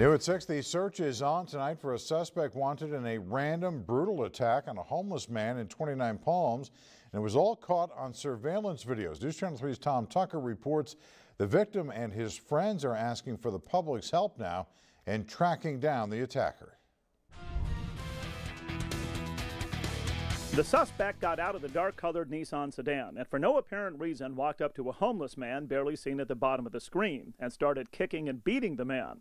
New at 6, the search is on tonight for a suspect wanted in a random brutal attack on a homeless man in 29 Palms. And it was all caught on surveillance videos. News Channel 3's Tom Tucker reports the victim and his friends are asking for the public's help now in tracking down the attacker. The suspect got out of the dark colored Nissan sedan and for no apparent reason walked up to a homeless man barely seen at the bottom of the screen and started kicking and beating the man.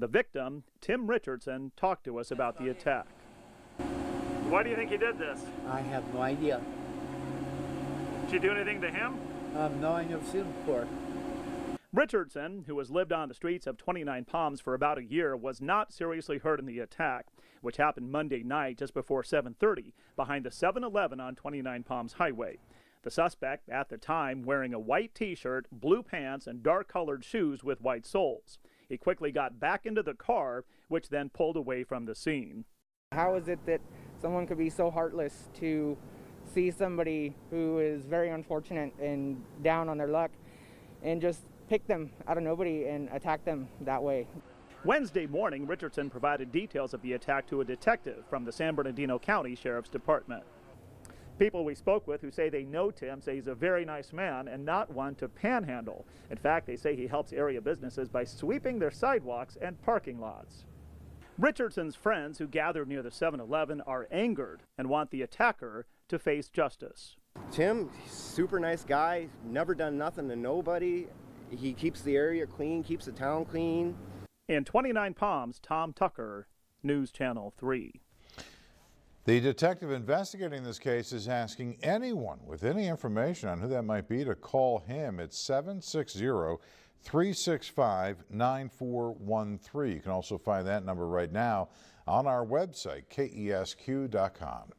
The victim, Tim Richardson, talked to us about the attack. Why do you think he did this? I have no idea. Did you do anything to him? Um, no, I never seen him before. Richardson, who has lived on the streets of 29 Palms for about a year, was not seriously hurt in the attack, which happened Monday night just before 7:30 behind the 7-Eleven on 29 Palms Highway. The suspect, at the time, wearing a white t-shirt, blue pants, and dark-colored shoes with white soles. He quickly got back into the car, which then pulled away from the scene. How is it that someone could be so heartless to see somebody who is very unfortunate and down on their luck and just pick them out of nobody and attack them that way. Wednesday morning, Richardson provided details of the attack to a detective from the San Bernardino County Sheriff's Department. People we spoke with who say they know Tim say he's a very nice man and not one to panhandle. In fact, they say he helps area businesses by sweeping their sidewalks and parking lots. Richardson's friends who gathered near the 7 Eleven are angered and want the attacker to face justice. Tim, super nice guy, never done nothing to nobody. He keeps the area clean, keeps the town clean. In 29 Palms, Tom Tucker, News Channel 3. The detective investigating this case is asking anyone with any information on who that might be to call him at 760 365 9413. You can also find that number right now on our website, kesq.com.